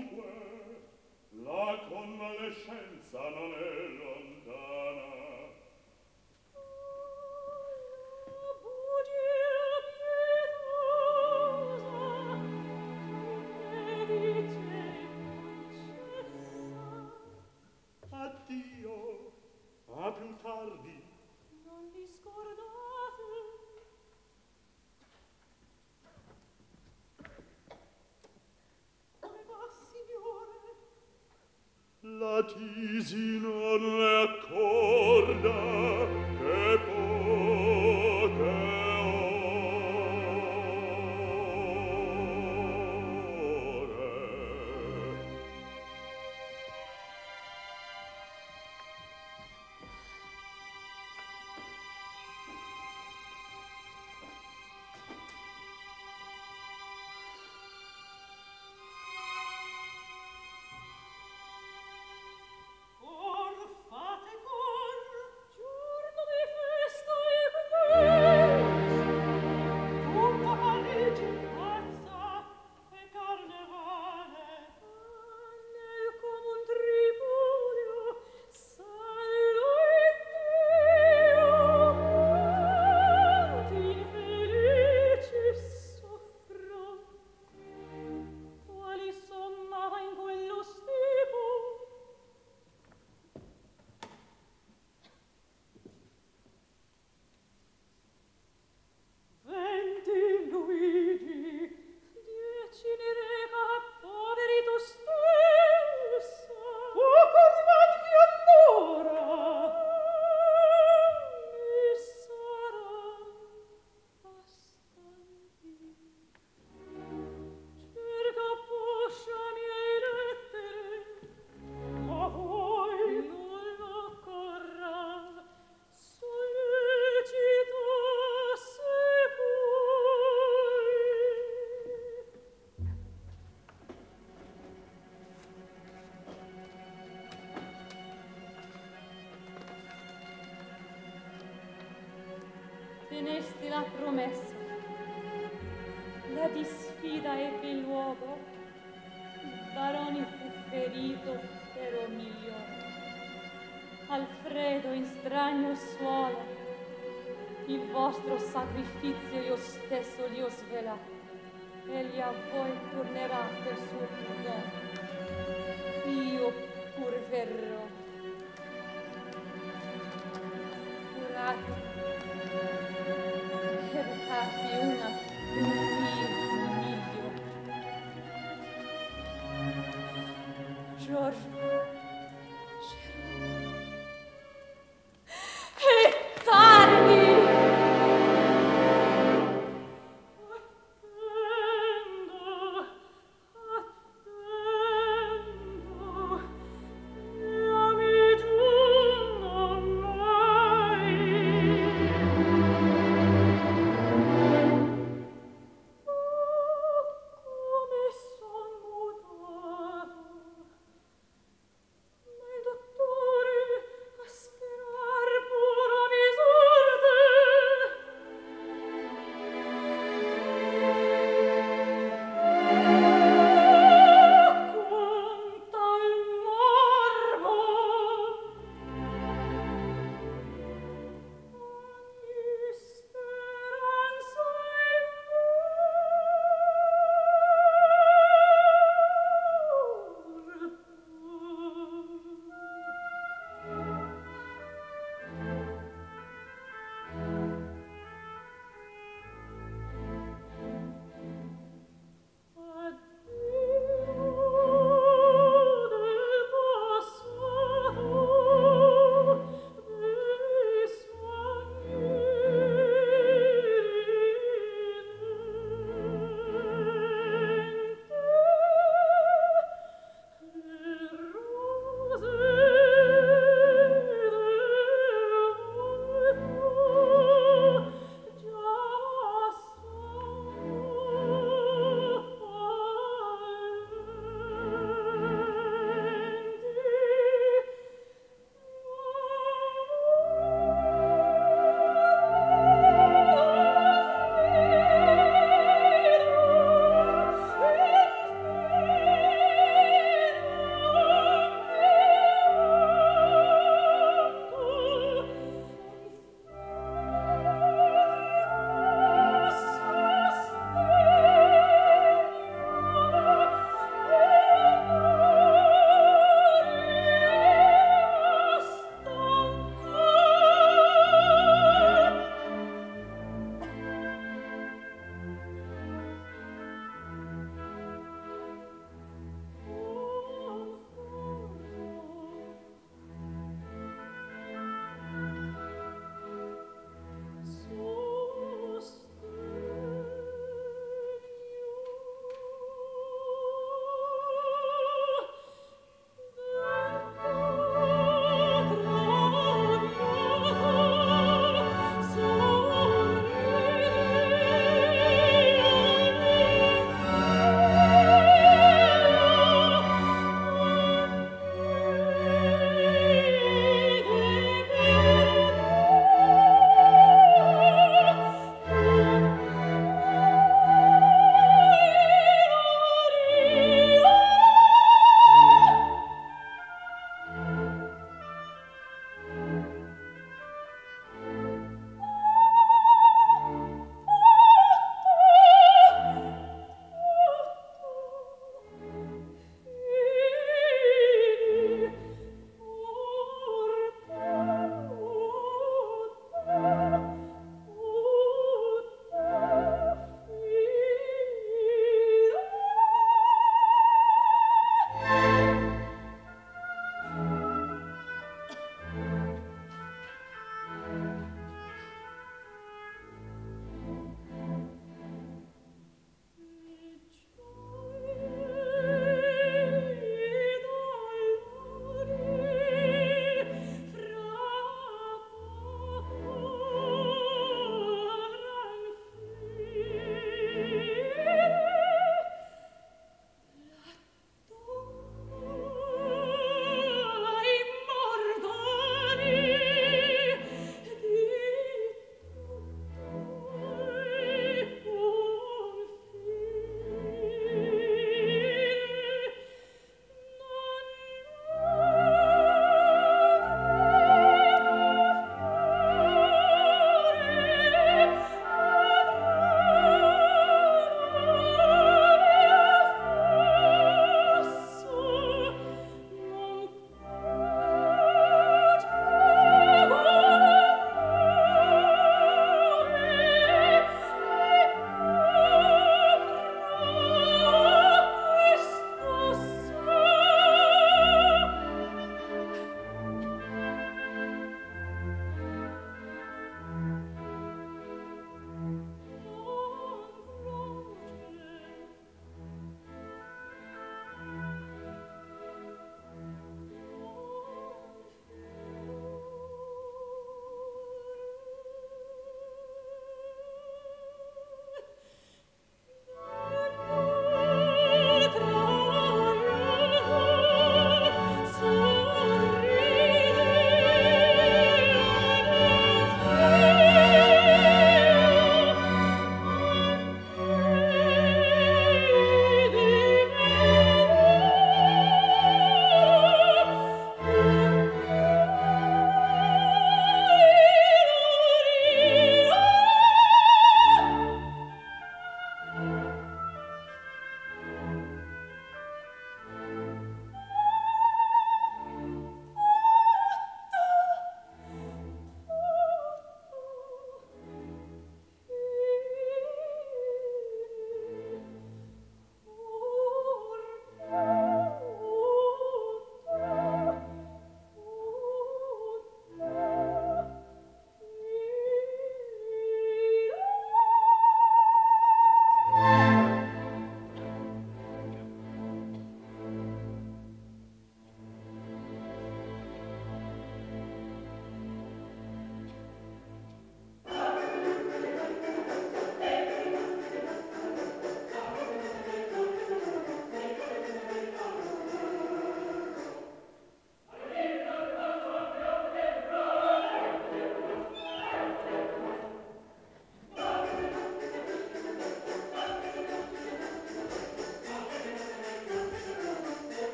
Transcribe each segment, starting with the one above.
dunque la convalescenza non è lontana. Tenesti la promessa. La disfida ebbe luogo, il barone fu ferito per mio. Alfredo in strano suolo, il vostro sacrificio io stesso gli ho svelato. Egli a voi tornerà per suo perdono. Io pur verrò. Curate happy una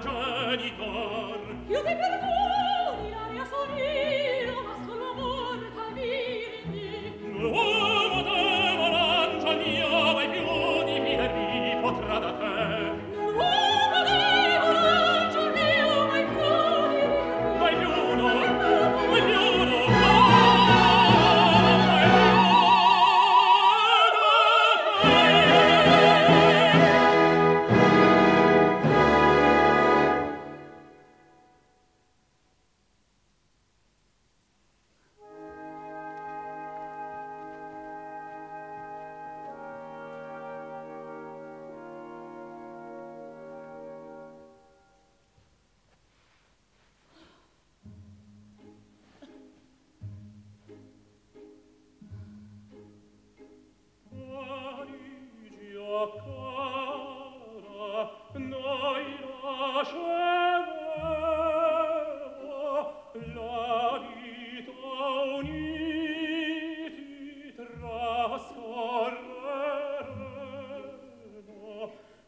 genitor. Io ti perdoni l'aria solita,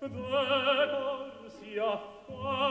Due cor si affan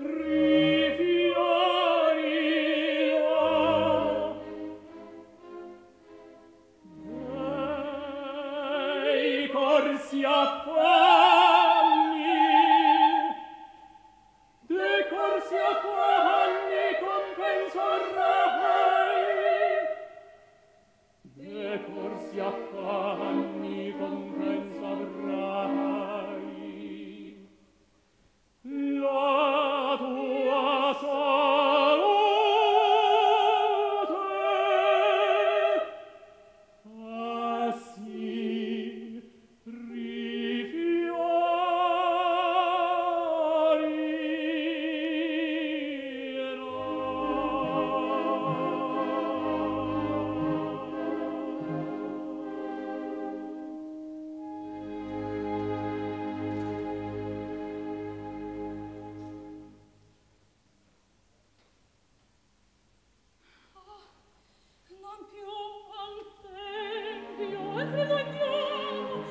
Three.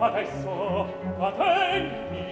adesso attendi